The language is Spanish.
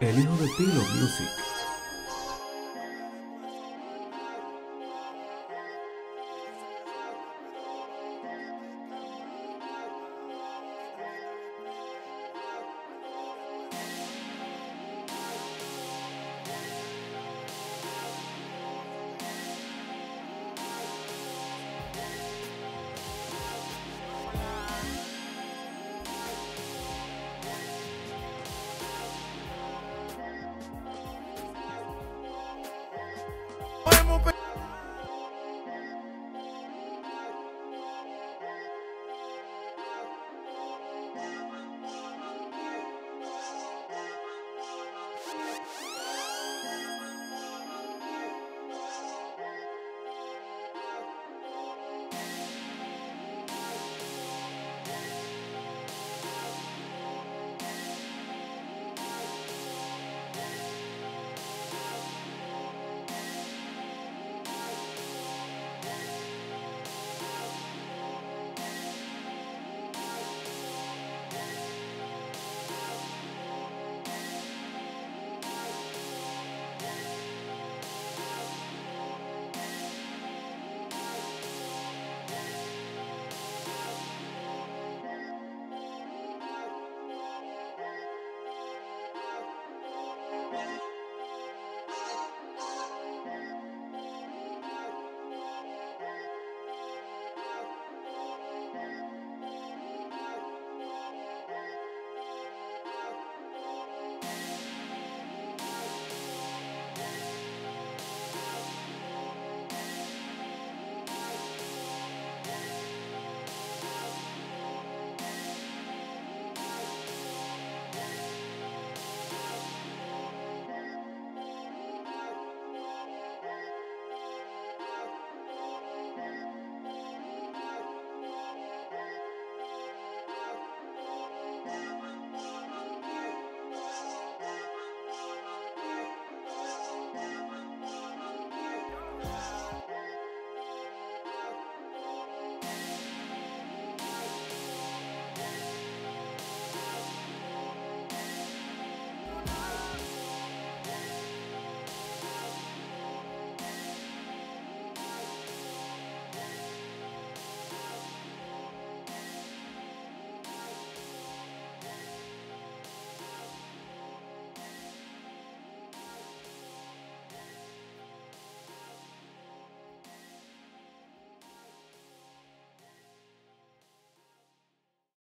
El hijo de Tilo Music.